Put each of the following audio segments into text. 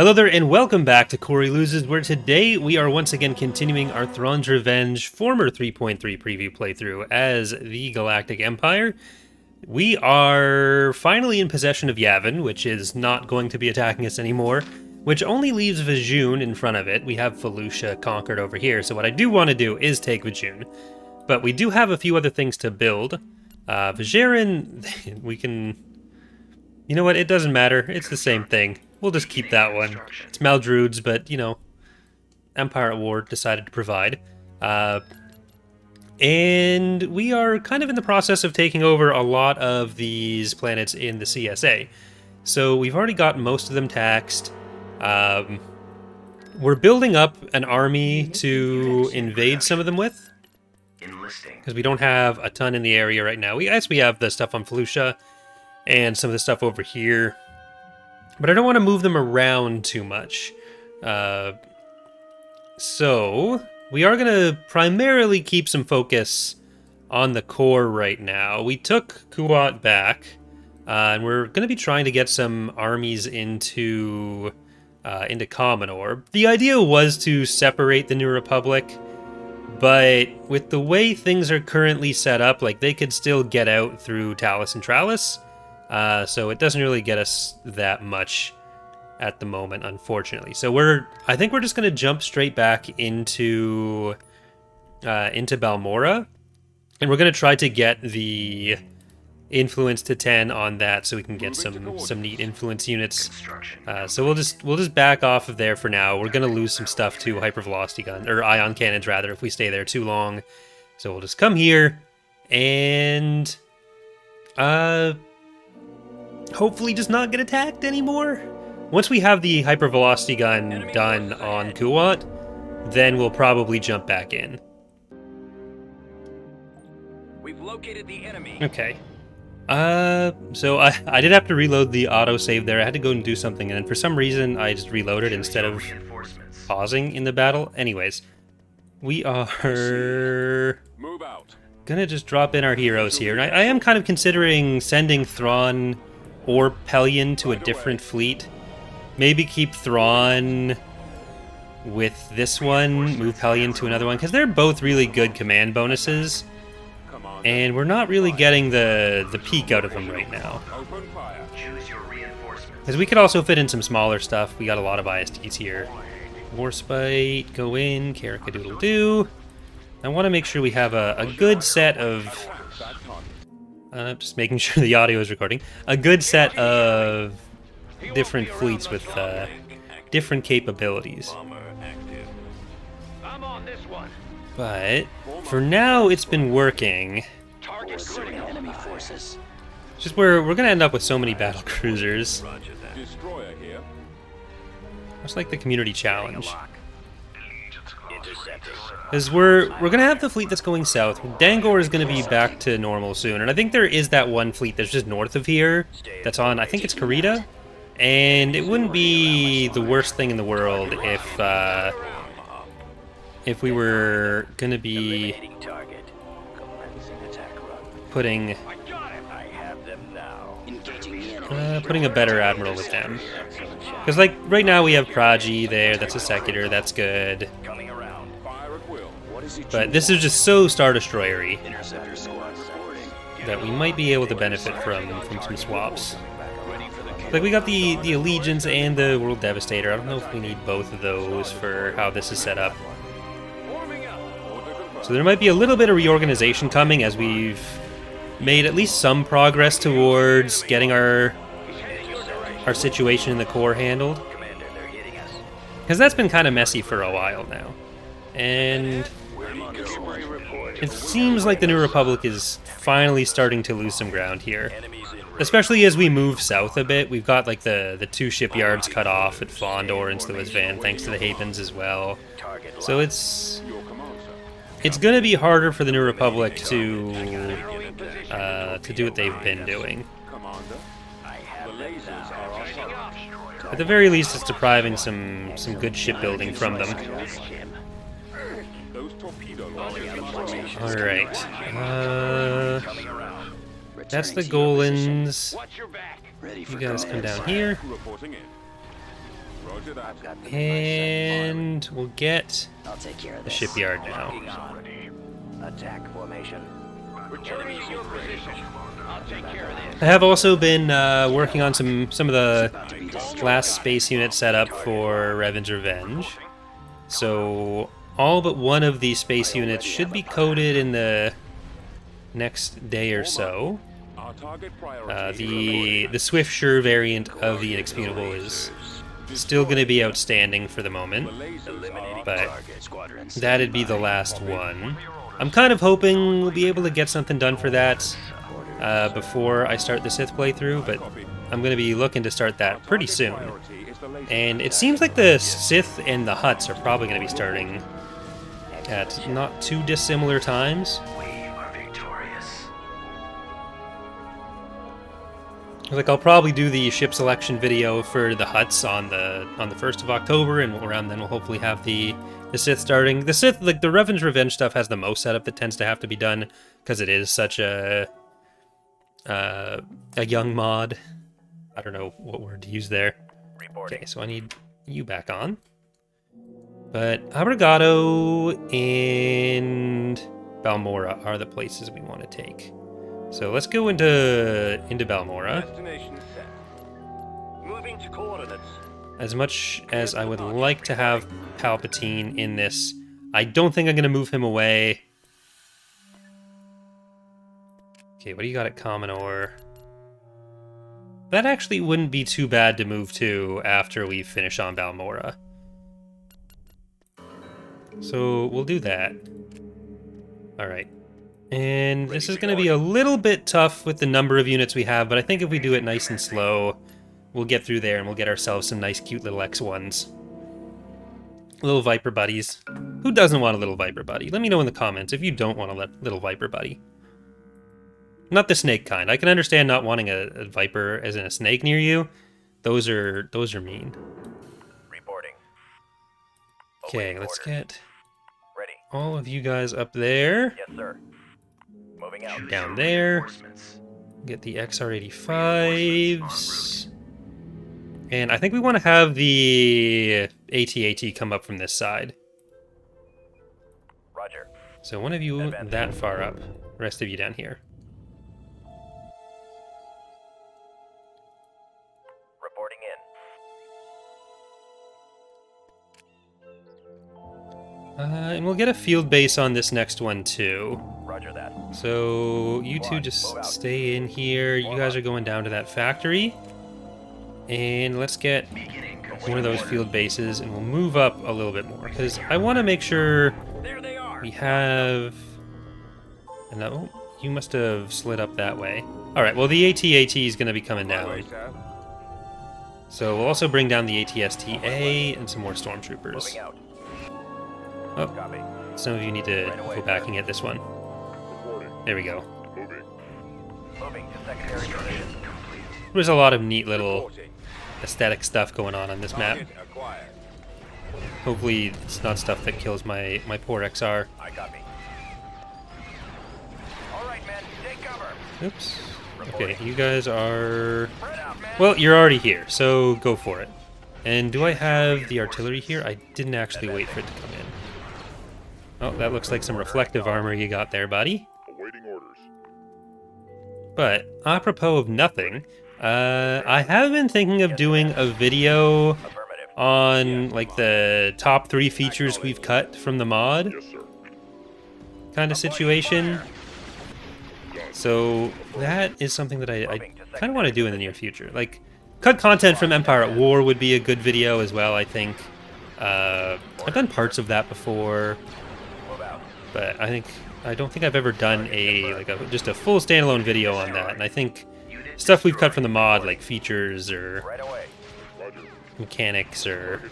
Hello there, and welcome back to Corey Loses, where today we are once again continuing our Thrawn's Revenge former 3.3 preview playthrough as the Galactic Empire. We are finally in possession of Yavin, which is not going to be attacking us anymore, which only leaves Vjun in front of it. We have Felucia conquered over here, so what I do want to do is take Vjun. But we do have a few other things to build. Uh, Vajerin, we can... You know what, it doesn't matter, it's the same thing. We'll just keep that one. It's Maldrood's, but, you know, Empire at War decided to provide. Uh, and we are kind of in the process of taking over a lot of these planets in the CSA. So we've already got most of them taxed. Um, we're building up an army to invade some of them with. Because we don't have a ton in the area right now. We, yes, we have the stuff on Felucia and some of the stuff over here but I don't want to move them around too much. Uh, so, we are going to primarily keep some focus on the core right now. We took Kuat back, uh, and we're going to be trying to get some armies into uh, into Commenor. The idea was to separate the New Republic, but with the way things are currently set up, like they could still get out through Talus and Tralus. Uh, so it doesn't really get us that much at the moment, unfortunately. So we're, I think we're just going to jump straight back into, uh, into Balmorra, and we're going to try to get the influence to 10 on that so we can get some some neat influence units. Uh, so we'll just we'll just back off of there for now. We're gonna lose some stuff to hypervelocity gun or ion cannons rather if we stay there too long. So we'll just come here and uh hopefully just not get attacked anymore. Once we have the hypervelocity gun done on Kuat, then we'll probably jump back in. We've located the enemy. Okay. Uh, so I, I did have to reload the autosave there. I had to go and do something, and then for some reason I just reloaded instead of pausing in the battle. Anyways, we are gonna just drop in our heroes here. And I, I am kind of considering sending Thrawn or Pellaeon to a different fleet. Maybe keep Thrawn with this one, move Pellaeon to another one, because they're both really good command bonuses. And we're not really getting the, the peak out of them right now. Because we could also fit in some smaller stuff. We got a lot of ISTs here. Warspite, go in, Carricadoodle-doo. I want to make sure we have a, a good set of uh, just making sure the audio is recording. A good set of different fleets with uh, different capabilities. But for now, it's been working. Just where we're gonna end up with so many battle cruisers. Much like the community challenge. Is we're we're gonna have the fleet that's going south. Dangor is gonna be back to normal soon, and I think there is that one fleet that's just north of here. That's on. I think it's Carida, and it wouldn't be the worst thing in the world if uh, if we were gonna be putting uh, putting a better admiral with them. Because like right now we have Praji there. That's a Secutor. That's good. But this is just so Star Destroyery that we might be able to benefit from from some swaps. Like we got the the Allegiance and the World Devastator. I don't know if we need both of those for how this is set up. So there might be a little bit of reorganization coming as we've made at least some progress towards getting our our situation in the core handled. Because that's been kind of messy for a while now. And it seems like the New Republic is finally starting to lose some ground here. Especially as we move south a bit, we've got like the, the two shipyards cut off at Fondor and Sluis Van, thanks to the Hapans as well. So it's it's going to be harder for the New Republic to uh, to do what they've been doing. At the very least, it's depriving some some good shipbuilding from them. Alright. Uh, that's the Golans. You guys come down here. And we'll get I'll take care of the shipyard now. Attack formation. Enemy in your position. I'll take care of this. I have also been uh, working on some some of the About to be destroyed. last space unit setup for Revan's Revenge. So all but one of these space units should be coded in the next day or so. Uh, the the Swift-Sure variant of the Inexpugnable is still going to be outstanding for the moment. But. That'd be the last one. I'm kind of hoping we'll be able to get something done for that uh, before I start the Sith playthrough, but I'm going to be looking to start that pretty soon. And it seems like the Sith and the Hutts are probably going to be starting at not too dissimilar times. We are victorious. Like I'll probably do the ship selection video for the Hutts on the on the first of October, and around then we'll hopefully have the the Sith starting. The Sith, like the Revenge Revenge stuff, has the most setup that tends to have to be done because it is such a uh, a young mod. I don't know what word to use there. Okay, so I need you back on. But Abregado and Balmorra are the places we want to take. So let's go into into Balmorra. Destination set. Moving to coordinates. As much as I would like to have Palpatine in this, I don't think I'm going to move him away. Okay, what do you got at Commenor? That actually wouldn't be too bad to move to after we finish on Balmorra. So we'll do that. Alright. And this is going to be a little bit tough with the number of units we have, but I think if we do it nice and slow, we'll get through there and we'll get ourselves some nice, cute little X1s. Little Viper buddies. Who doesn't want a little Viper buddy? Let me know in the comments if you don't want a little Viper buddy. Not the snake kind. I can understand not wanting a, a Viper as in a snake near you. Those are those are mean. Okay, let's get Ready. all of you guys up there. Yes, sir. Moving out. Down there. Get the XR85s. And I think we want to have the AT-AT come up from this side. Roger. So one of you Advance. that far up, rest of you down here. Uh, and we'll get a field base on this next one too. Roger that. So you two just stay in here. You guys are going down to that factory. And let's get one of those field bases and we'll move up a little bit more. Because I want to make sure There they are. we have... And that, oh, you must have slid up that way. Alright, well the AT-AT is going to be coming down. So we'll also bring down the ATSTA and some more stormtroopers. Oh, some of you need to Right go back and get this one. There we go. Moving. There's a lot of neat little aesthetic stuff going on on this map. Hopefully it's not stuff that kills my, my poor XR. Oops. Okay, you guys are... Well, you're already here, so go for it. And do I have the artillery here? I didn't actually wait for it to come in. Oh, that looks like some reflective armor you got there, buddy. Awaiting orders. But apropos of nothing, uh, I have been thinking of doing a video on like the top three features we've cut from the mod kind of situation. So that is something that I, I kind of want to do in the near future. Like, cut content from Empire at War would be a good video as well. I think. Uh, I've done parts of that before. But I think I don't think I've ever done a like a just a full standalone video on that. And I think stuff we've cut from the mod, like features or mechanics or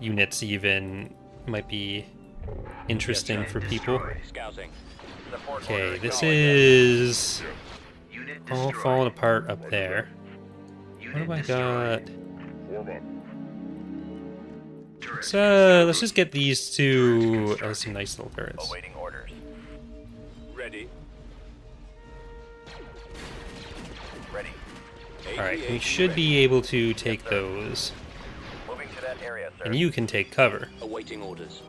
units, even might be interesting for people. Okay, this is all falling apart up there. What have I got? Form up. Let's, uh, let's just get these two as some nice little turrets. Awaiting orders. Ready. Ready. Alright, we should be able to take those. Moving to to that area, sir. and you can take cover. Awaiting orders.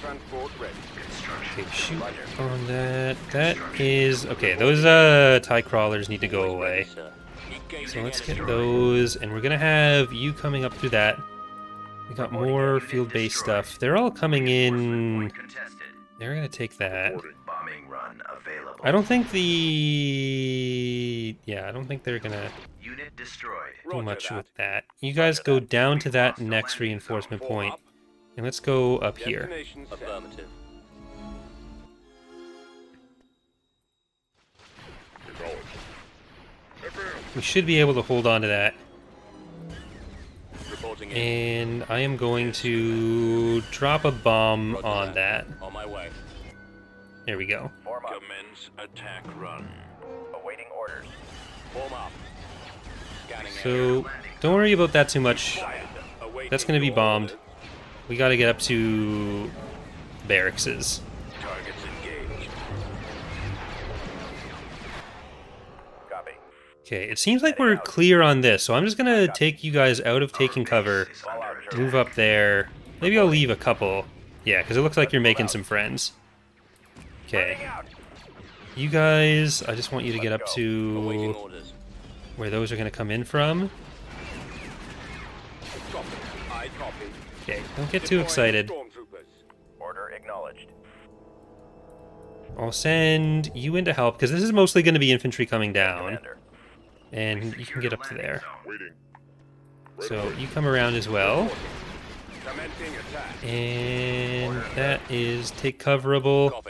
Transport ready. Okay, shoot on that. That is okay. Those uh tie crawlers need to go away. So let's get those, and we're gonna have you coming up through that. We got more field-based stuff. They're all coming in. They're gonna take that. Bombing run available. I don't think the yeah, I don't think they're gonna Unit destroyed. do much with that. You guys go down to that next reinforcement point, and let's go up here. Affirmative. We should be able to hold on to that. Reporting. And I am going to drop a bomb Roger on that. On my way. There we go. Form up. Commence attack run. Awaiting orders. Form up. Scanning So don't worry about that too much. That's going to be your bombed. We got to get up to barrackses. Targets engaged. Copy. Okay, it seems like we're clear on this, so I'm just going to take you guys out of taking cover, move up there. Maybe I'll leave a couple. Yeah, because it looks like you're making some friends. Okay, you guys, I just want you to get up to where those are going to come in from. Okay, don't get too excited. Order acknowledged. I'll send you in to help, because this is mostly going to be infantry coming down, Commander. and you can get up to there. So you come around as well, and that is take coverable.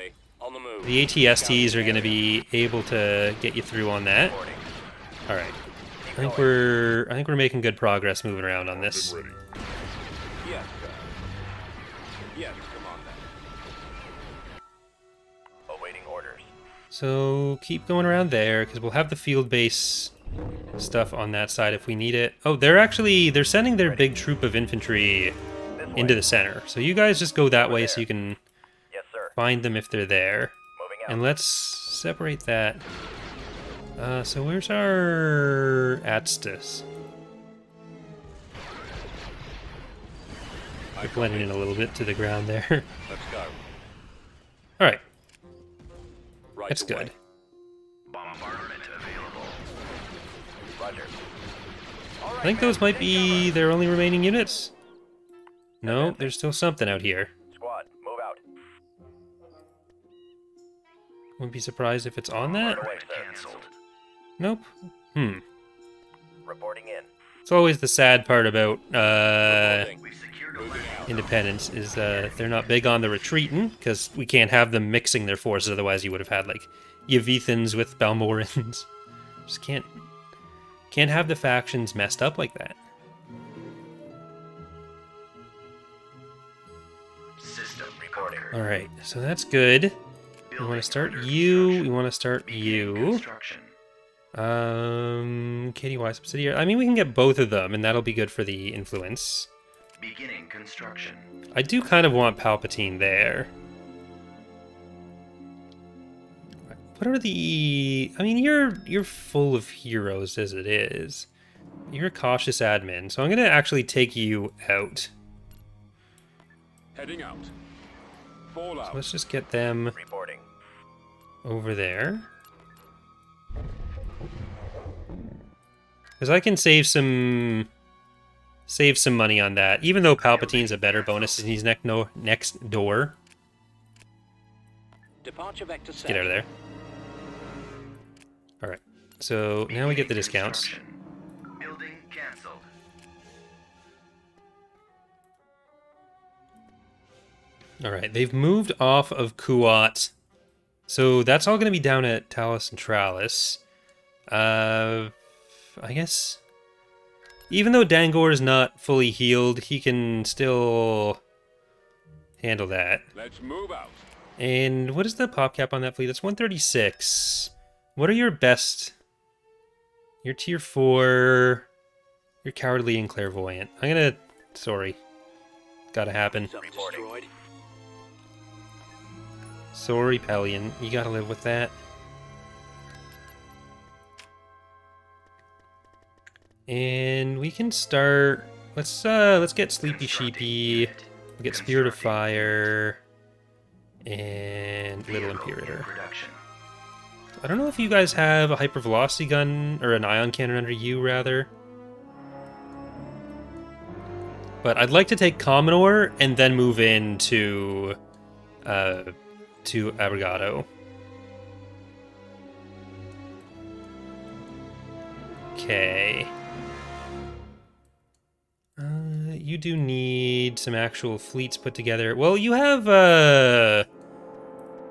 The ATSTs are going to be able to get you through on that. All right. I think we're I think we're making good progress moving around on this. So keep going around there because we'll have the field base stuff on that side if we need it. Oh, they're actually they're sending their big troop of infantry into the center. So you guys just go that way so you can find them if they're there. And let's separate that. Uh, so where's our Atstus? We're blending in a little bit to the ground there. Let's go. All right, Right that's away. good. Bombardment available. Roger. I think those might be their only remaining units. No, there's still something out here. Squad, move out. Wouldn't be surprised if it's on that. Right away, sir. Cancelled. Nope. Hmm. Reporting in. It's always the sad part about uh, Reporting. We've secured a Moving out. independence is uh, they're not big on the retreating because we can't have them mixing their forces. Otherwise, you would have had like Yavithans with Balmorrans. Just can't can't have the factions messed up like that. All right, so that's good. We want to start you. We want to start you. Construction. Um, KDY subsidiary. I mean, we can get both of them, and that'll be good for the influence. Beginning construction. I do kind of want Palpatine there. What are the? I mean, you're you're full of heroes as it is. You're a cautious admin, so I'm gonna actually take you out. Heading out. Fall So out. let's just get them Reporting. over there. Because I can save some save some money on that, even though Palpatine's a better bonus and he's next no next door. Departure vector set. Get out of there. All right. So now we get the discounts. Building cancelled. All right. They've moved off of Kuat. So that's all going to be down at Talus and Centralis. Uh, I guess. Even though Dangor is not fully healed, he can still handle that. Let's move out. And what is the pop cap on that fleet? That's 136. What are your best? Your tier 4. You're cowardly and clairvoyant. I'm gonna. Sorry. Gotta happen. Sorry, Pellaeon. You gotta live with that. And we can start. Let's uh let's get Sleepy Sheepy. We get Spirit of Fire and Little Imperator. I don't know if you guys have a hypervelocity gun or an ion cannon under you, rather. But I'd like to take Commenor and then move into uh, to Abregado. Okay. You do need some actual fleets put together. Well, you have uh,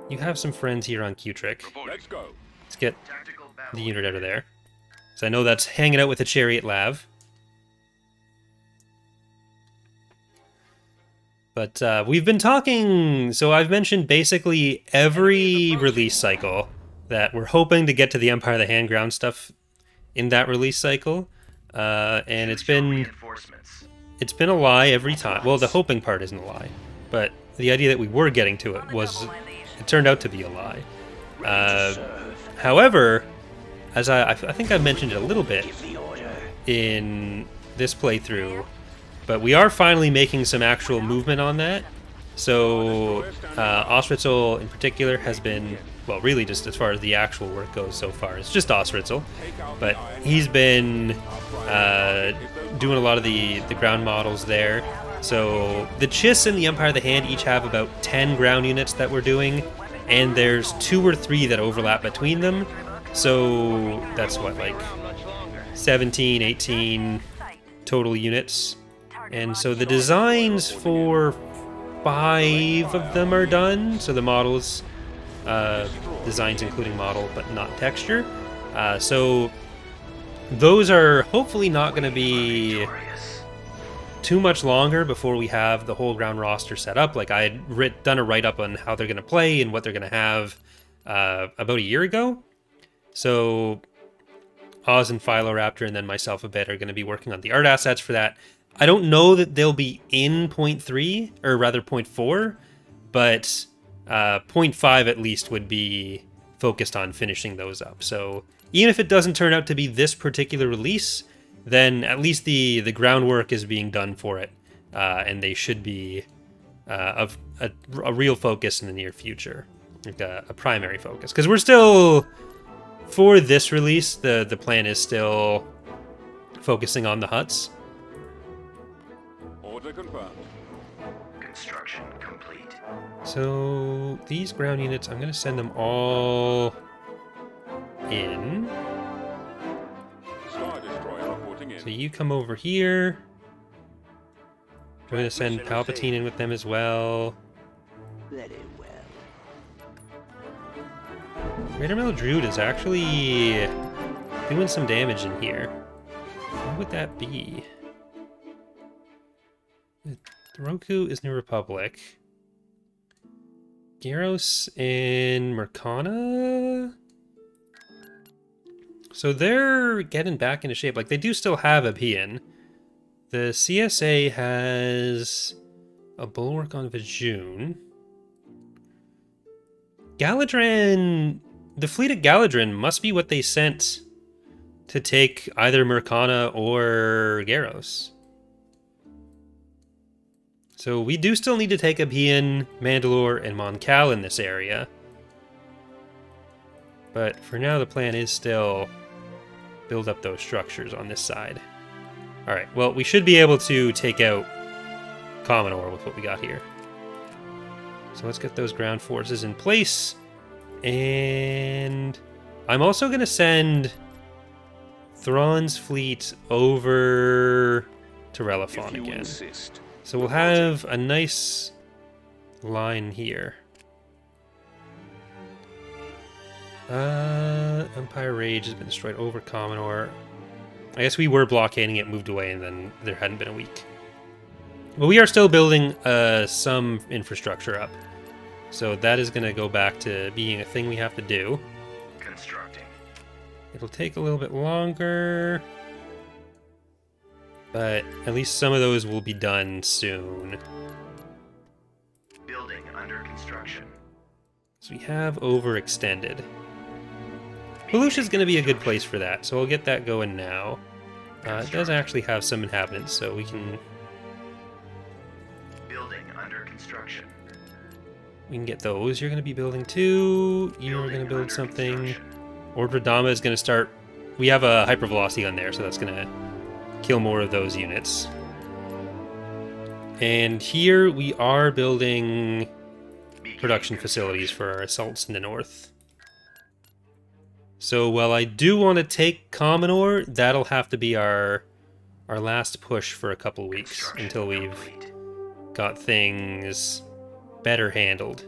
you have some friends here on Q-Trick. Let's go. Let's get the unit out of there. So I know that's hanging out with the Chariot Lav. But uh, we've been talking. So I've mentioned basically every release cycle that we're hoping to get to the Empire of the Hand Ground stuff in that release cycle. Uh, and it's been reinforcements. It's been a lie every time. Well, the hoping part isn't a lie, but the idea that we were getting to it was it turned out to be a lie. Uh, however, as I, I think I mentioned it a little bit in this playthrough, but we are finally making some actual movement on that. So uh, in particular has been well, really just as far as the actual work goes so far, it's just Osritzel, but he's been uh, doing a lot of the the ground models there. So the Chiss and the Empire of the Hand each have about 10 ground units that we're doing, and there's two or three that overlap between them. So that's what, like 17, 18 total units. And so the designs for five of them are done. So the models, uh, designs including model, but not texture. Uh, so those are hopefully not going to be too much longer before we have the whole ground roster set up. Like I had writ- done a write up on how they're going to play and what they're going to have uh, about a year ago. So Oz and Philoraptor and then myself a bit are going to be working on the art assets for that. I don't know that they'll be in point three or rather point four, but uh, point five at least would be focused on finishing those up. So even if it doesn't turn out to be this particular release, then at least the the groundwork is being done for it, uh, and they should be uh, of a, a real focus in the near future, like a, a primary focus. Because we're still for this release, the the plan is still focusing on the Hutts. So these ground units, I'm gonna send them all in. Star Destroyer reporting in. So you come over here. We're gonna send Palpatine in with them as well. Very well. Raider Druid is actually doing some damage in here. What would that be? Roku is New Republic. Gyros and Mercana? So they're getting back into shape. Like, they do still have a Pian. The CSA has a Bulwark on Vjun. Galadran... The fleet at Galadrin must be what they sent to take either Mercana or Garros. So we do still need to take Apian, Mandalore, and Mon Cal in this area. But for now, the plan is still build up those structures on this side. Alright, well, we should be able to take out Commenor with what we got here. So let's get those ground forces in place. And I'm also going to send Thrawn's fleet over to you again. insist. So we'll have a nice line here. Uh, Empire Rage has been destroyed over Commenor. I guess we were blockading it, moved away, and then there hadn't been a week. But we are still building uh, some infrastructure up. So that is going to go back to being a thing we have to do. Constructing. It'll take a little bit longer. But at least some of those will be done soon. Building under construction. So we have overextended. Peluche is going to be a good place for that, so I'll get that going now. Uh, it does actually have some inhabitants, so we can Building under construction. we can get those. You're going to be building two. You're going to build something. Ord Radama is going to start. We have a hypervelocity gun there, so that's going to kill more of those units. And here we are building production facilities for our assaults in the north. So while I do want to take Commenor, that'll have to be our our last push for a couple weeks until we've got things better handled.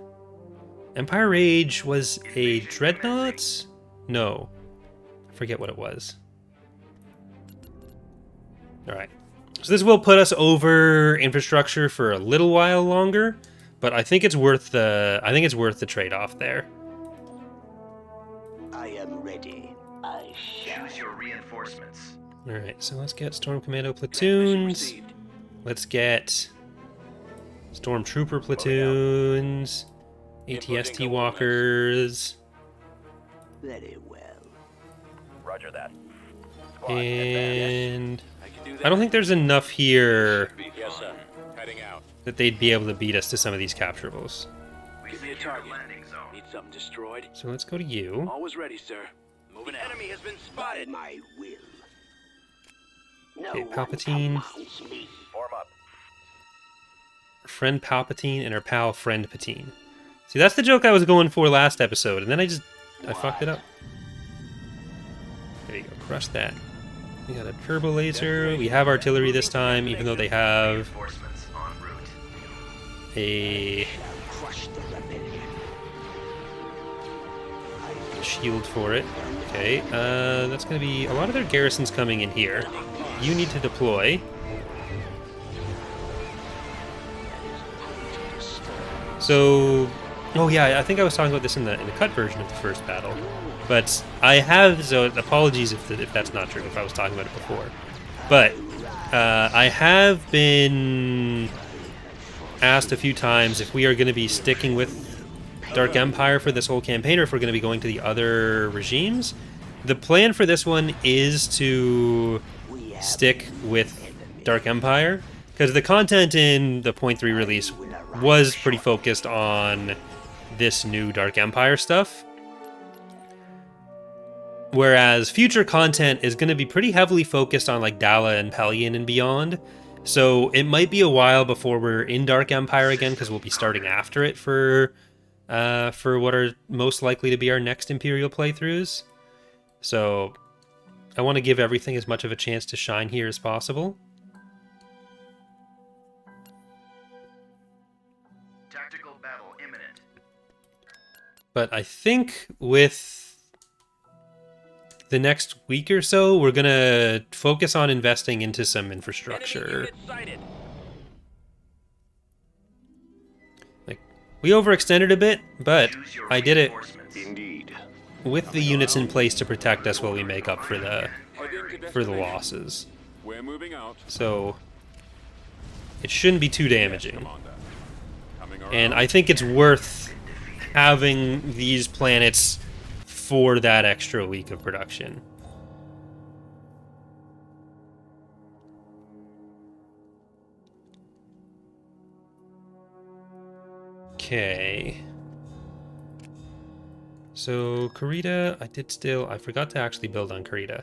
Empire Rage was a dreadnought? No. I forget what it was. Alright. So this will put us over infrastructure for a little while longer, but I think it's worth the I think it's worth the trade-off there. I am ready. I shall. Choose your reinforcements. Alright, so let's get Storm Commando platoons. Let's get Stormtrooper platoons, ATST walkers, Very well. Roger that. and I can do that. I don't think there's enough here Yes, sir. Heading out. that they'd be able to beat us to some of these capturables. We Give a target. Need something destroyed? So let's go to you. Always ready, sir. Moving The out. enemy has been By spotted. my will. No Okay, Palpatine. Form up. Friend Palpatine and her pal Friend Patine. See, that's the joke I was going for last episode, and then I just I fucked it up. There you go, crush that. We got a turbo laser. We have artillery this time, even though they have a shield for it. Okay, uh, that's going to be a lot of their garrisons coming in here. You need to deploy. So, oh yeah, I think I was talking about this in the in the cut version of the first battle, but I have so apologies if if that's not true if I was talking about it before, but uh, I have been asked a few times if we are going to be sticking with Dark Empire for this whole campaign or if we're going to be going to the other regimes. The plan for this one is to stick with Dark Empire because the content in the point three release was pretty focused on this new Dark Empire stuff. Whereas future content is going to be pretty heavily focused on like Daala and Pellaeon and beyond. So it might be a while before we're in Dark Empire again because we'll be starting after it for uh, for what are most likely to be our next Imperial playthroughs. So I want to give everything as much of a chance to shine here as possible. Tactical battle imminent. But I think with the next week or so, we're going to focus on investing into some infrastructure. Like, we overextended a bit, but I did it. Indeed. with the units in place to protect us while we make up for the for the losses. We're moving out. So it shouldn't be too damaging. Commander. Coming around. And I think it's worth having these planets for that extra week of production. Okay. So, Carida, I did still. I forgot to actually build on Carida.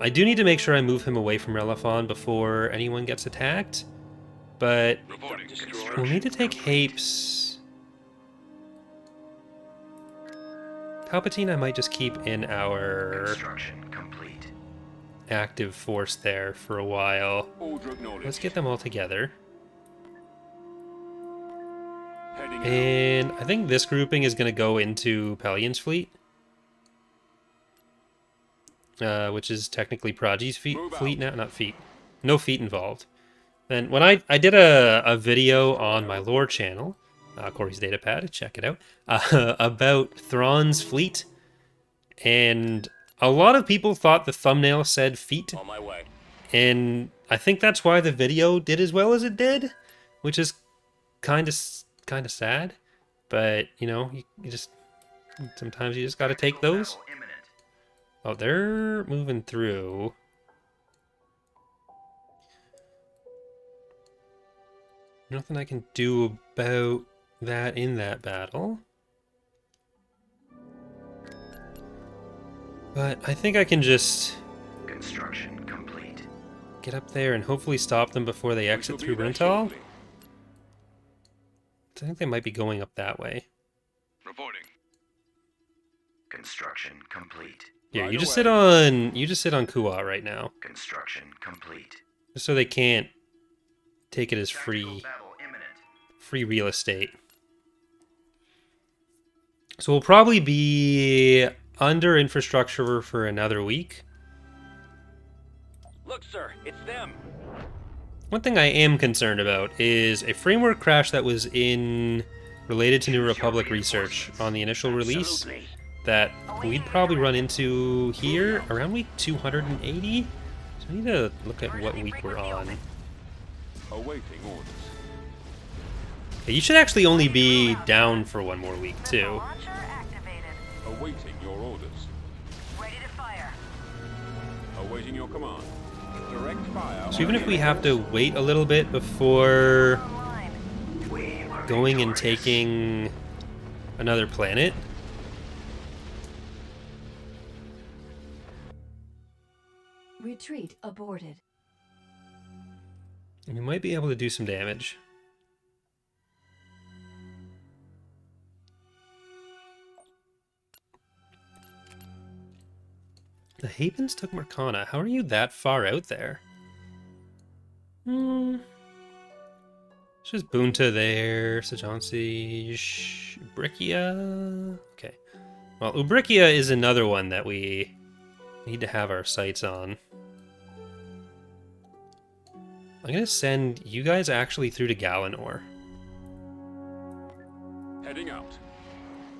I do need to make sure I move him away from Relafon before anyone gets attacked. But We'll need to take Hapes. Palpatine I might just keep in our Construction complete. active force there for a while. Let's get them all together. And I think this grouping is going to go into Pellaeon's fleet. Uh, which is technically Praji's feet, fleet now, not feet. No feet involved. And when I, I did a, a video on my lore channel, uh, Corey's Datapad, check it out, uh, about Thrawn's fleet. And a lot of people thought the thumbnail said feet. On my way. And I think that's why the video did as well as it did, which is kind of kind of sad. But you know, you, you just sometimes you just got to take those. Oh, they're moving through. Nothing I can do about that in that battle. But I think I can just Construction complete. get up there and hopefully stop them before they exit through shortly. I think they might be going up that way. Reporting. Construction complete. Yeah, you just sit on you just sit on Kuat right now, Construction complete. just so they can't take it as free free real estate. So we'll probably be under infrastructure for another week. Look, sir, it's them. One thing I am concerned about is a framework crash that was in related to New Republic research on the initial release Absolutely. that we'd probably run into here around week 280. So we need to look at what week we're on. Awaiting orders. You should actually only be down for one more week too. Launcher. Awaiting your orders. Ready to fire. Awaiting your command. Direct fire. So even if we have to wait a little bit before Online. We are going and taking another planet, Retreat aborted. we might be able to do some damage. The Hapans took Marcana. How are you that far out there? Hmm. It's just Bunta there, Sajansi, Ubrikkia. Okay. Well, Ubrikkia is another one that we need to have our sights on. I'm gonna send you guys actually through to Galanor. Heading out.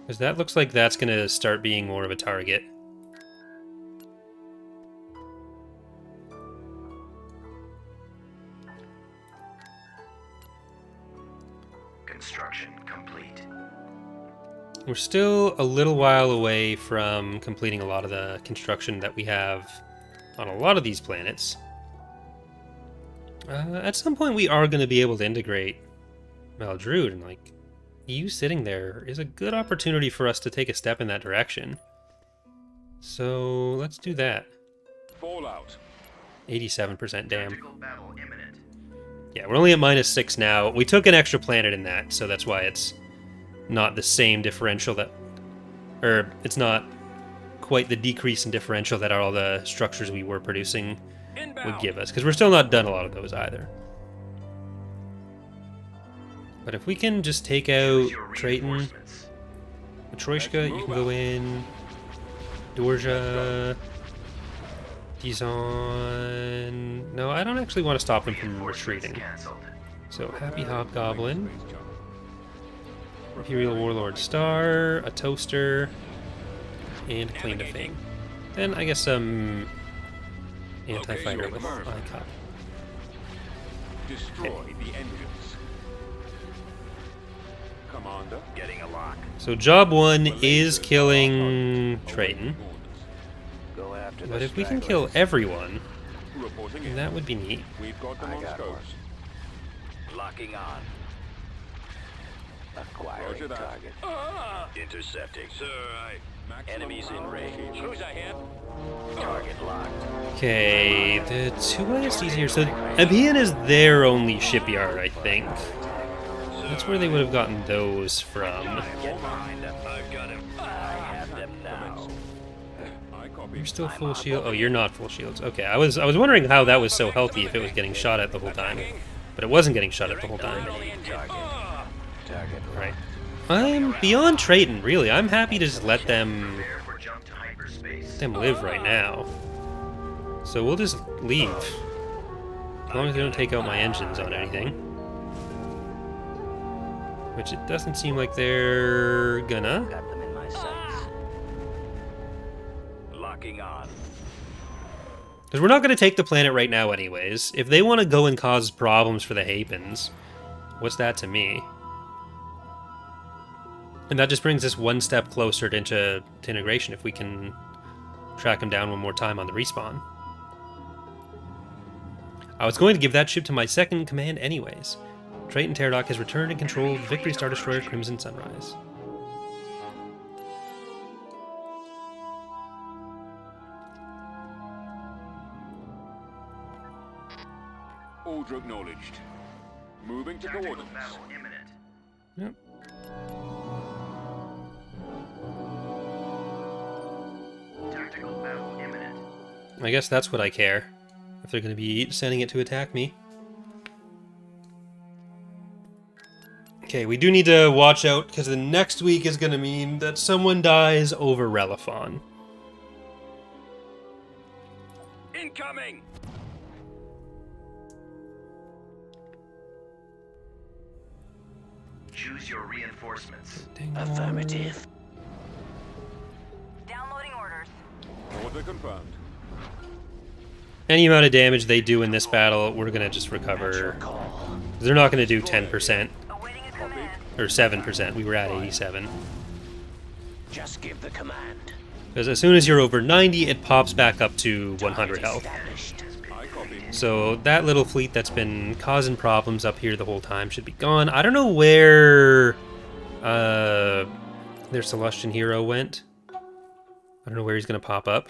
Because that looks like that's gonna start being more of a target. Construction complete. We're still a little while away from completing a lot of the construction that we have on a lot of these planets. Uh, at some point, we are going to be able to integrate Maldrood, and like you sitting there is a good opportunity for us to take a step in that direction. So let's do that. Fallout. 87% damn. Tactical battle imminent. Yeah, we're only at minus six now. We took an extra planet in that, so that's why it's not the same differential that, or it's not quite the decrease in differential that all the structures we were producing Inbound. would give us, because we're still not done a lot of those either. But if we can just take out Treuten. Matryoshka, you can go in, Dorja, Dizon. No, I don't actually want to stop him from Reinforcements retreating. So Happy Hobgoblin. Imperial Warlord Star, a Toaster, and a Claim to Fame. Then I guess some anti-fighter Okay, with the Icon. Destroy the engines. Commander. Getting a lock. So job one is killing Awaiting Treuten, orders. Go after but if we can kill everyone, Reporting then in. that would be neat. We've got them I on got scopes. Locking on. Acquiring Roger that. target. Ah! Intercepting. Sir, I... Maximum Enemies in range. Who's ahead? Target locked. Okay, the two ISDs here. So Abian is their only shipyard, I think. That's where they would have gotten those from. Get behind them. I've got him. I have them now. I copy. You're still full shield. Oh, you're not full shields. Okay, I was I was wondering how that was so healthy if it was getting shot at the whole time, but it wasn't getting shot at the whole time. Target. Target. Right. I'm beyond Treuten, really. I'm happy to just let them Prepare for jump to hyperspace. let them live right now. So we'll just leave. As long as they don't take out my engines on anything. Which it doesn't seem like they're gonna. Locking on. Because we're not gonna take the planet right now anyways. If they want to go and cause problems for the Hapans, what's that to me? And that just brings us one step closer to, into to integration if we can track him down one more time on the respawn. I was going to give that ship to my second command anyways. Treuten Teradoc has returned and controlled Victory Star Destroyer Crimson Sunrise. Order acknowledged. Moving to Tactical coordinates. battle imminent. Yep. Tactical battle imminent. I guess that's what I care. If they're going to be sending it to attack me. Okay, we do need to watch out because the next week is going to mean that someone dies over Relifon. Incoming! Choose your reinforcements. Affirmative. Downloading orders. Order confirmed. Any amount of damage they do in this battle, we're going to just recover. They're not going to do 10% Awaiting a command. or 7%. We were at 87. Just give the command. Because as soon as you're over 90, it pops back up to 100 health. So that little fleet that's been causing problems up here the whole time should be gone. I don't know where uh, their Celestian hero went. I don't know where he's going to pop up.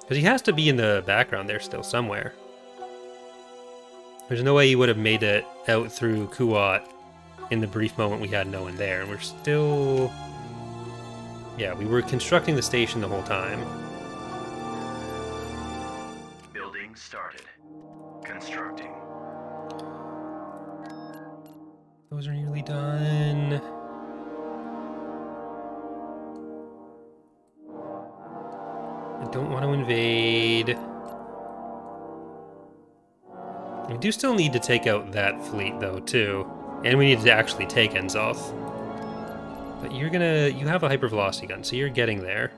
Because he has to be in the background there still somewhere. There's no way he would have made it out through Kuat in the brief moment we had no one there. And we're still... Yeah, we were constructing the station the whole time. Constructing. Those are nearly done. I don't want to invade. We do still need to take out that fleet, though, too. And we need to actually take Enzoth. But you're gonna... You have a hypervelocity gun, so you're getting there.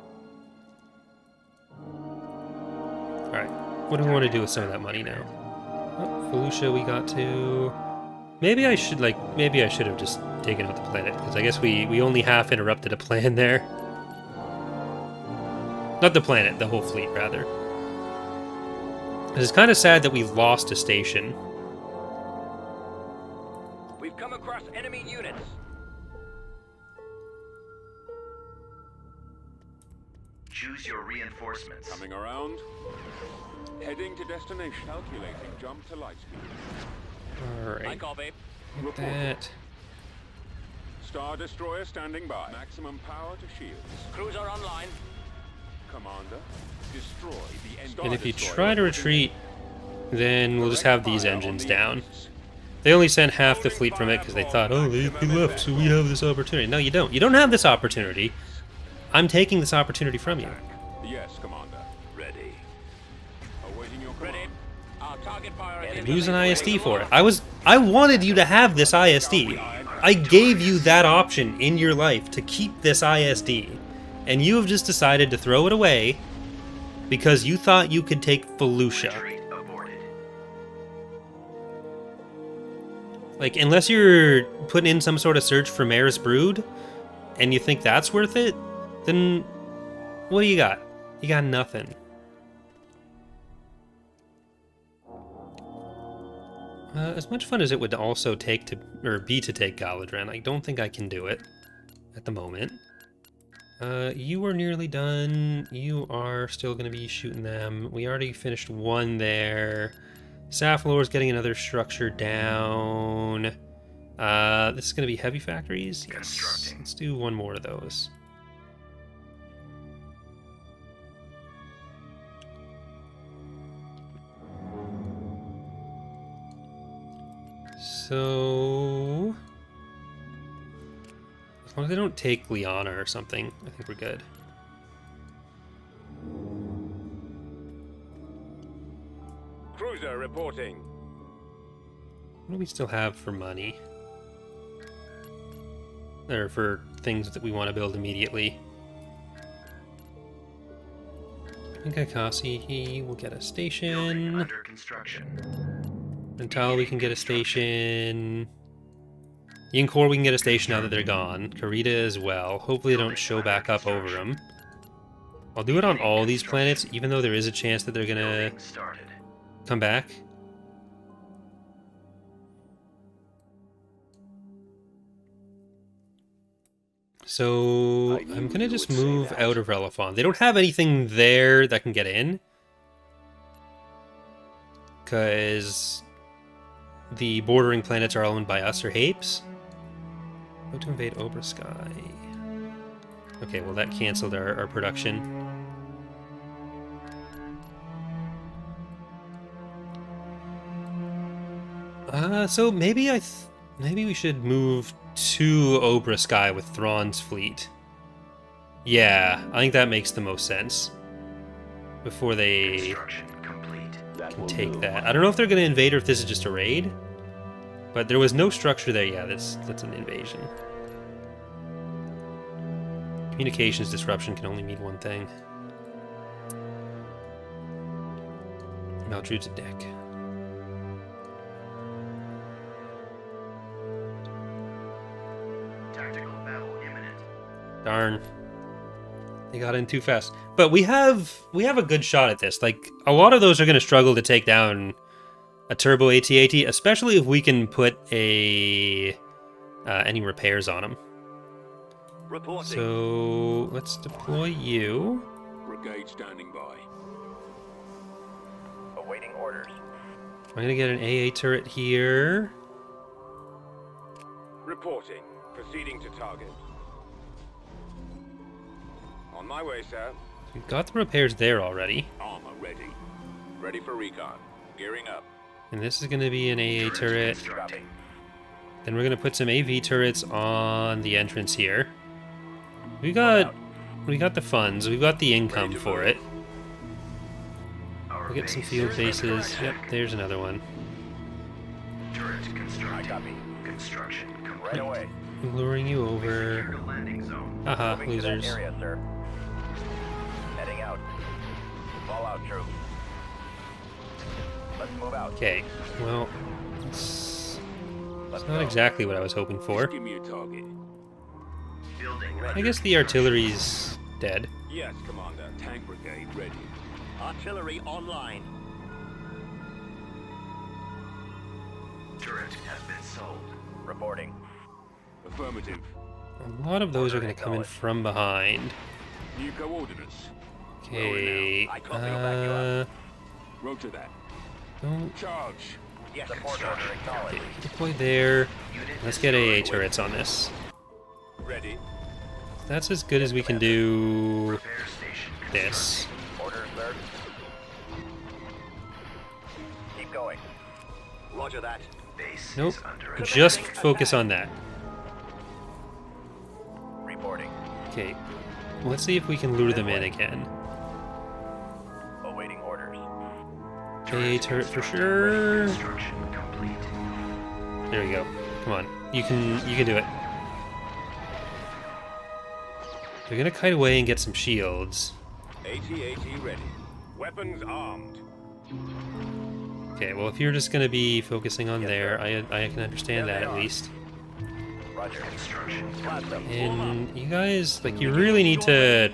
Alright. What do we want to do with some of that money now? Felucia we got to... Maybe I should, like, maybe I should have just taken out the planet, because I guess we, we only half interrupted a plan there. Not the planet, the whole fleet, rather. It's kind of sad that we lost a station. We've come across enemy units. Choose your reinforcements. Coming around. Heading to destination. Calculating jump to light speed. All right. I Alright, copy. get that. Star Destroyer standing by. Maximum power to shields. Cruiser online. Commander, destroy the engine. And if you try to retreat, then we'll just have these engines down. They only sent half the fleet from it because they thought, oh, they, they left, so we have this opportunity. No, you don't. You don't have this opportunity. I'm taking this opportunity from you. Yes, Our target fire Use an ISD for it. I was, I wanted you to have this ISD. I gave you that option in your life to keep this ISD, and you have just decided to throw it away because you thought you could take Felucia. Like, unless you're putting in some sort of search for Mare's Brood, and you think that's worth it, then what do you got? You got nothing. Uh, as much fun as it would also take to, or be to take Galadren, I don't think I can do it at the moment. Uh, you are nearly done. You are still going to be shooting them. We already finished one there. Safalor's getting another structure down. Uh, this is going to be heavy factories. Yes. Let's do one more of those. So, as long as they don't take Liana or something, I think we're good. Cruiser reporting. What do we still have for money? Or for things that we want to build immediately? I think Akasi, he will get a Building station. under construction. Until we can get a station. Yinchorr, we can get a station now that they're gone. Carida as well. Hopefully they don't show back up over them. I'll do it on all these planets, even though there is a chance that they're gonna come back. So I'm gonna just move out of Relafon. They don't have anything there that can get in. Because the bordering planets are owned by us or Hapes. How to invade Obroa-skai. Okay, well that canceled our, our production. Uh, so maybe I, maybe we should move to Obroa-skai with Thrawn's fleet. Yeah, I think that makes the most sense. Before they can take that. I don't know if they're going to invade or if this is just a raid. But there was no structure there. Yeah, that's that's an invasion. Communications disruption can only mean one thing. Maldrood's a dick. Tactical battle imminent. Darn. They got in too fast. But we have we have a good shot at this. Like a lot of those are going to struggle to take down a turbo AT-AT, especially if we can put a uh, any repairs on them. Reporting. So let's deploy you. Brigade standing by. Awaiting orders. I'm gonna get an AA turret here. Reporting. Proceeding to target. On my way, sir. We've got the repairs there already, Armor ready. Ready for recon. Gearing up. and this is gonna be an AA turret. Constructing. Then we're gonna put some AV turrets on the entrance here. We got we got the funds, we've got the income for it. Our We'll get some field bases. Yep, attack. there's another one. Turret constructing. Construction complete. Right away. Luring you Secure over. landing zone. Haha, Moving to losers. area, sir. Heading out. Fall out, troops. Let's move out. Okay, well, it's, it's not go. exactly what I was hoping for. Give me a target. Building. I guess the artillery's dead. Yes, Commander. Tank brigade ready. Artillery online. Turret has been sold. Reporting. Affirmative. A lot of those are going to come in from behind. New coordinates. Okay, I copy, I'll back you up. uh, Roger that. don't Charge. Yes, support order acknowledged. deploy there. Let's get. AA turrets on this. Ready. That's as good as we can do this. Orders, sir. Keep going. Roger that. Base Nope, is under attack. just focus on that. Okay, let's see if we can lure them in again. Awaiting orders. AA turret for sure. There we go. Come on, you can you can do it. They're gonna kite away and get some shields. AT-AT ready. Weapons armed. Okay, well if you're just gonna be focusing on there, I I can understand that at least. And you guys, like, you really need to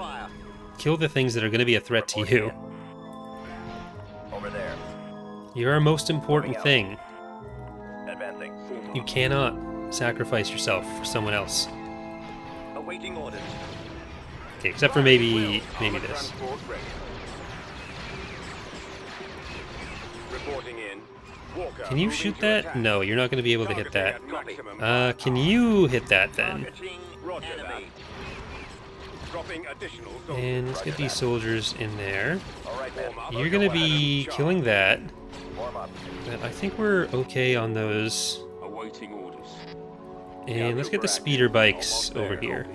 kill the things that are gonna be a threat to you. Over there. You're our most important thing. Advancing. You cannot sacrifice yourself for someone else. Awaiting orders. Okay, except for maybe maybe this. Reporting in. Can you shoot that? No, you're not gonna be able to hit that. Uh, can you hit that then? And let's get these soldiers in there. You're gonna be killing that. But I think we're okay on those. And let's get the speeder bikes over here.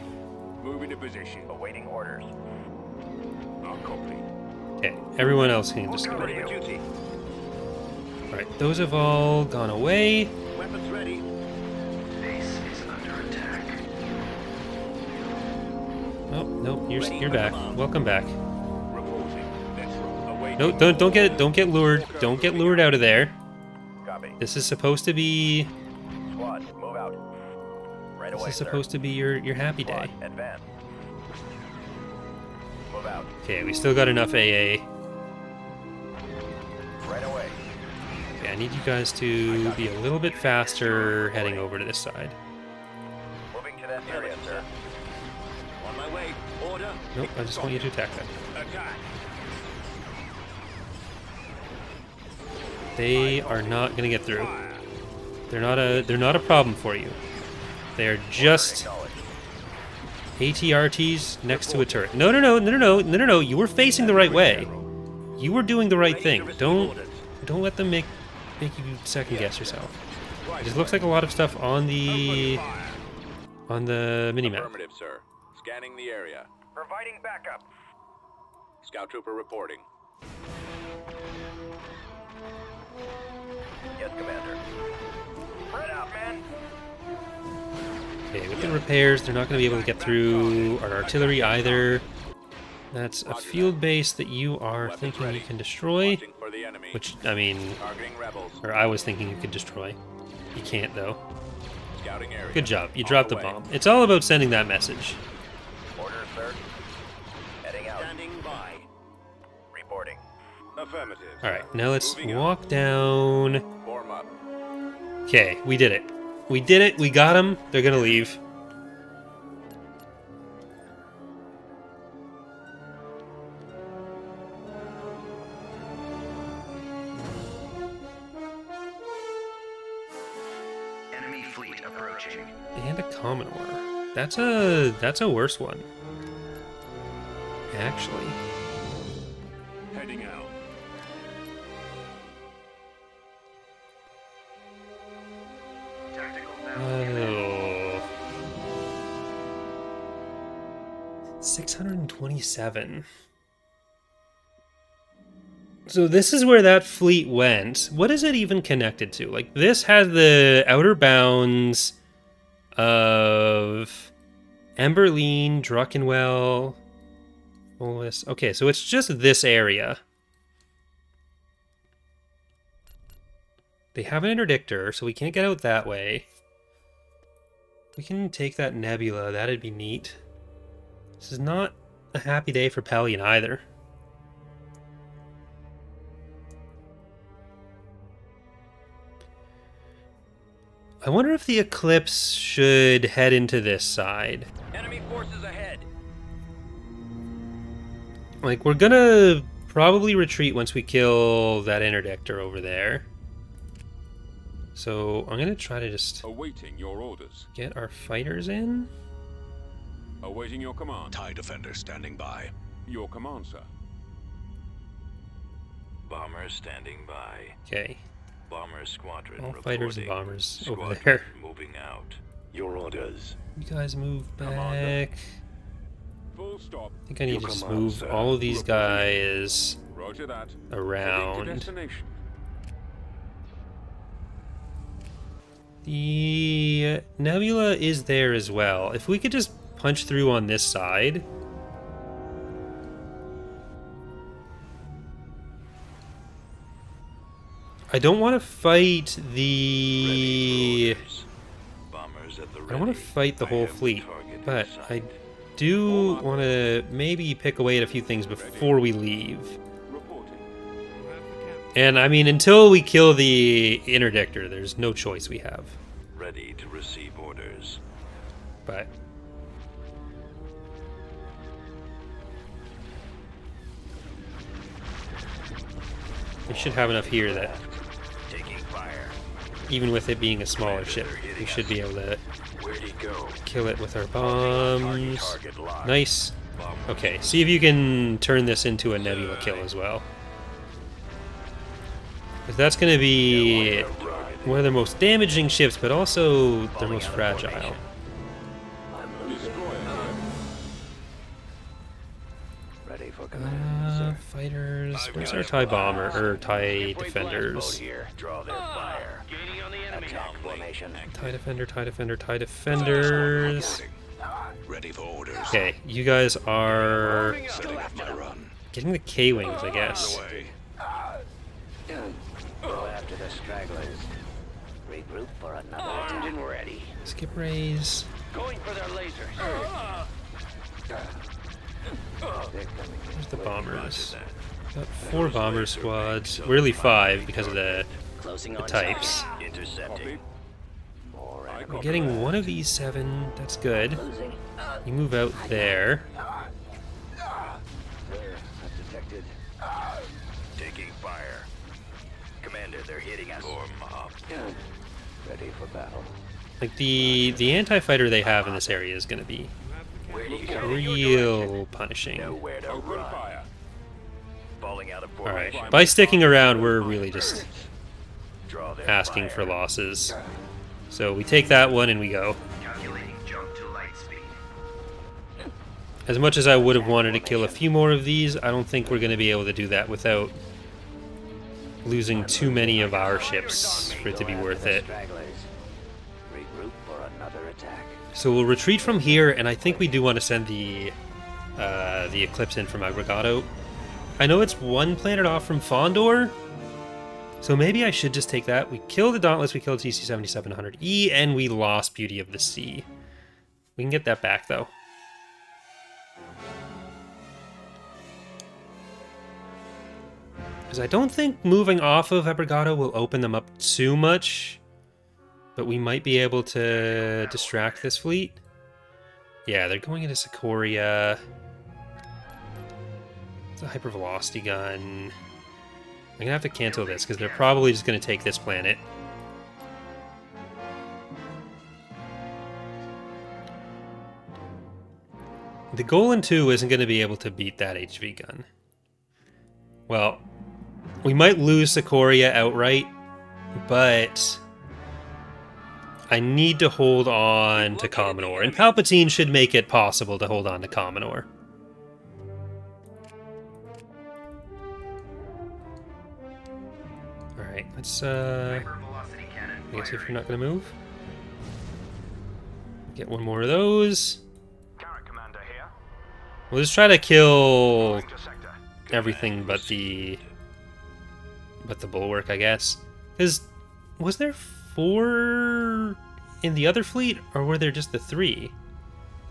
Okay, everyone else can just go. Ready for duty. Alright, those have all gone away. Weapons ready. Base is under attack. Oh, nope, you're you're back. Welcome back. Reporting. Let's roll. Awaiting. No, don't don't get don't get lured. Don't get lured out of there. Copy. This is supposed to be Squad, move out. Right this away, is sir. supposed to be your your happy Squad, day. advance. Move out. Okay, we still got enough AA. Okay, I need you guys to be a little bit faster heading over to this side. Moving to that area, sir. On my way. Order. Nope, I just want you to attack that. Attack. They are not gonna get through. They're not a they're not a problem for you. They're just ATRTs next to a turret. No, no, no, no, no, no, no, no, no. You were facing the right way. You were doing the right thing. Don't don't let them make make you second guess yourself. It just looks like a lot of stuff on the on the minimap. Affirmative, sir. Scanning the area. Providing backup. Scout trooper reporting. Yes, Commander. Spread out, men. Okay, with the repairs, they're not going to be able to get through our artillery either. That's a field base that you are Weapons thinking ready. you can destroy, Watching for the enemy. which I mean, or I was thinking you could destroy. You can't though. Good job. You On dropped the way. bomb. It's all about sending that message. Orders, sir. Heading out. Standing by. Reporting. Affirmative. All right, now let's Moving out. walk down. Okay, we did it. We did it. We got them. They're gonna leave. And. That's a that's a worse one. Actually. Heading out. Tactical Oh. 627. So this is where that fleet went. What is it even connected to? Like this has the outer bounds of Emberlene, Druckenwell, Bolus. Okay, so it's just this area. They have an interdictor, so we can't get out that way. We can take that nebula, that'd be neat. This is not a happy day for Pellaeon either. I wonder if the Eclipse should head into this side. Enemy forces ahead. Like, we're gonna probably retreat once we kill that interdictor over there. So, I'm gonna try to just Awaiting your orders. get our fighters in. Awaiting your command. TIE Defender standing by. Your command, sir. Bomber standing by. Okay, Bomber squadron all fighters and reporting. bombers over there. moving out. Your orders. You guys move Commander. back. Full stop. I think I need Your to just command, move sir. all of these guys Roger that. Around. destination. The nebula is there as well. If we could just punch through on this side. I don't want to fight the. Ready for orders. Bombers at the I don't want to fight the whole fleet, but I do want to maybe pick away at a few things before we leave. And I mean, until we kill the interdictor, there's no choice we have. ready to receive orders. But we should have enough here that. Even with it being a smaller ship, we should be able to Where'd he go? kill it with our bombs. Nice. Okay, see if you can turn this into a nebula kill as well. 'Cause that's going to be one of their most damaging ships, but also their most fragile. formation. I'm losing. Destroyer. Ready for command, Uh, fighters. I've Where's got our it. TIE bomber or TIE Halfway Boat defenders? Attack formation. TIE defender, TIE defender, TIE defenders. Ready for orders. Okay, you guys are Setting up my run. getting the K wings, I guess. Away. Go after the stragglers. Regroup for another Armed and ready. Skip rays. Going for their lasers. They're the bombers. Got four bomber squads. Really five because of the, the types. Intercepting. More I enemy We're getting one of these seven. That's good. You move out there. There, I've detected. Taking fire. Commander, they're hitting us. Form up. Ready for battle. Like the the anti-fighter they have in this area is going to be Where do you go? real punishing. Nowhere to Open run. fire. Falling out of All By sticking around, we're really just asking for fire. losses. So we take that one and we go. Calculating jump to light speed. As much as I would have wanted to kill a few more of these, I don't think we're going to be able to do that without losing too many of our ships for it to be worth it. Stragglers. Regroup for another attack. So we'll retreat from here, and I think we do want to send the uh, the Eclipse in from Abregado. I know it's one planet off from Fondor, so maybe I should just take that. We killed the Dauntless, we killed TC-7700E, and we lost Beauty of the Sea. We can get that back, though. Because I don't think moving off of Abregado will open them up too much. But we might be able to distract this fleet. Yeah, they're going into Sacorria. It's a hypervelocity gun. I'm gonna have to cancel this because they're probably just gonna take this planet. The Golan 2 isn't going to be able to beat that HV gun. Well, we might lose Sacorria outright, but I need to hold on to Commenor, and Palpatine should make it possible to hold on to Commenor. Let's, uh... I guess if you're not going to move. Get one more of those. Carrack Commander here. We'll just try to kill Moving to sector. everything but the but the bulwark, I guess. Because was there four in the other fleet, or were there just the three?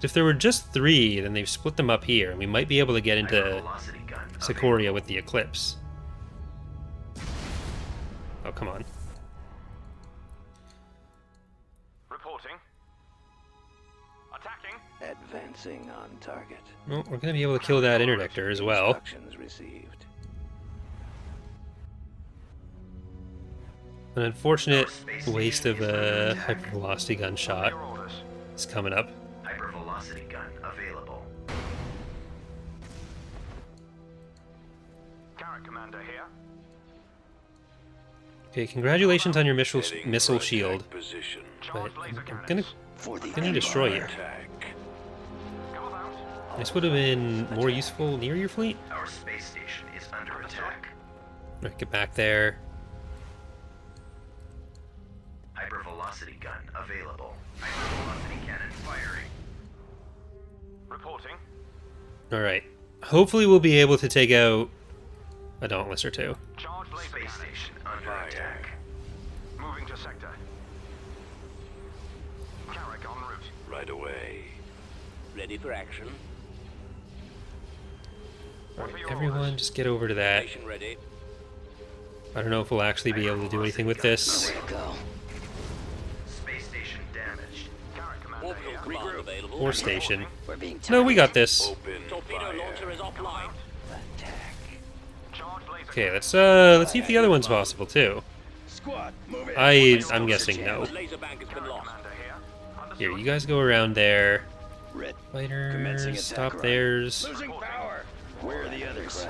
If there were just three, then they've split them up here, and we might be able to get into Sacorria with the Eclipse. Oh, come on. Reporting. Attacking. Advancing on target. Well, we're going to be able to kill that interdictor as well. Instructions received. An unfortunate waste of a hypervelocity gun shot is coming up. Hypervelocity gun available. Carrack Commander here. Okay, congratulations on your missile, missile shield, Position. but I'm, I'm gonna, For the gonna destroy you. attack. Go about. This would have been more useful near your fleet. Our space station is under attack. Right, get back there. Hypervelocity gun available. Hypervelocity cannon firing. Reporting. Alright. Hopefully we'll be able to take out a Dauntless or two. Under attack. Moving to sector. Carrack en route. Right away. Ready for action. Alright, everyone just get over to that. Ready. I don't know if we'll actually be able to do anything with this. Go. Space station damaged. Carrack Commander here. Regroup. available. Or station. We're being No, we got this. Open Torpedo fire. launcher is offline. Attack. Charge laser Okay, let's uh let's see if the other one's possible too. Squad, move it. I I'm guessing no. Laser bank has been lost. Commander here. Here, you guys go around there. Red. Fighters, stop theirs. Where are the others?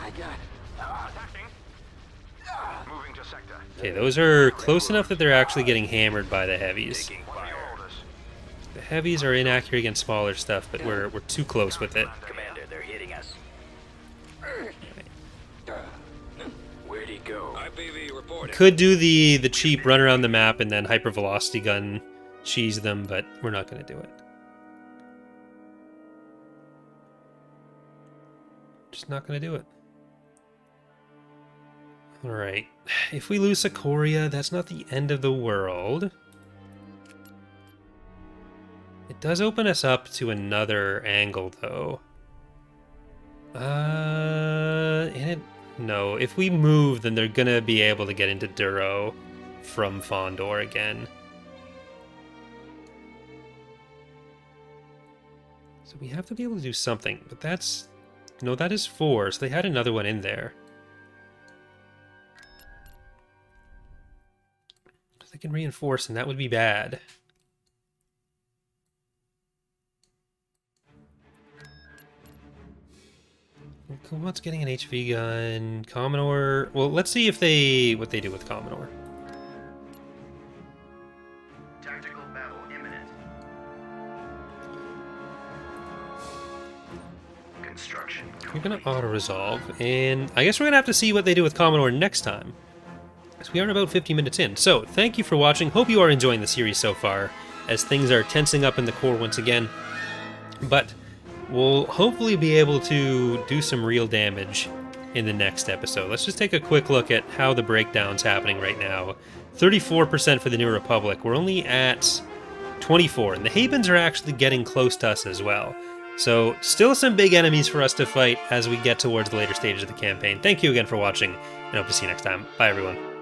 I got it. Attacking. Moving to sector. Okay, those are close enough that they're actually getting hammered by the heavies. Taking fire. orders. The heavies are inaccurate against smaller stuff, but we're we're too close with it. Could do the the cheap run around the map and then hypervelocity gun cheese them, but we're not going to do it. Just not going to do it. All right. If we lose Sacorria, that's not the end of the world. It does open us up to another angle, though. Uh, and it, no. If we move, then they're gonna be able to get into Duro from Fondor again. So we have to be able to do something, but that's... No, that is four, so they had another one in there. They can reinforce, and that would be bad. What's getting an HV gun? Commenor. Well, let's see if they what they do with Commenor. Tactical battle imminent. Construction. We're gonna auto resolve, and I guess we're gonna have to see what they do with Commenor next time. As we are about 50 minutes in. So, thank you for watching. Hope you are enjoying the series so far, as things are tensing up in the core once again. But we'll hopefully be able to do some real damage in the next episode. Let's just take a quick look at how the breakdown's happening right now. 34% for the New Republic. We're only at 24, and the Hapans are actually getting close to us as well. So, still some big enemies for us to fight as we get towards the later stages of the campaign. Thank you again for watching, and hope to see you next time. Bye, everyone.